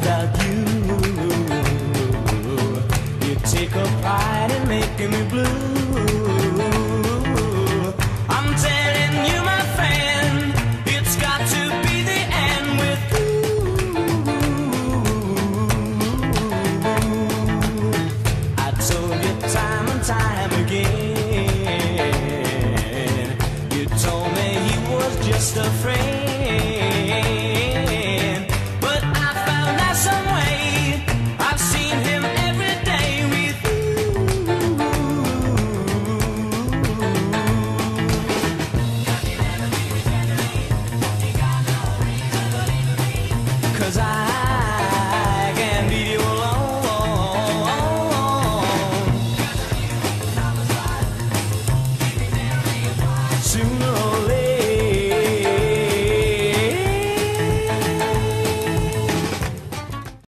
without you. You take a pride in making me blue. I'm telling you, my friend, it's got to be the end with you. I told you time and time again. You told me he was just a friend. you know.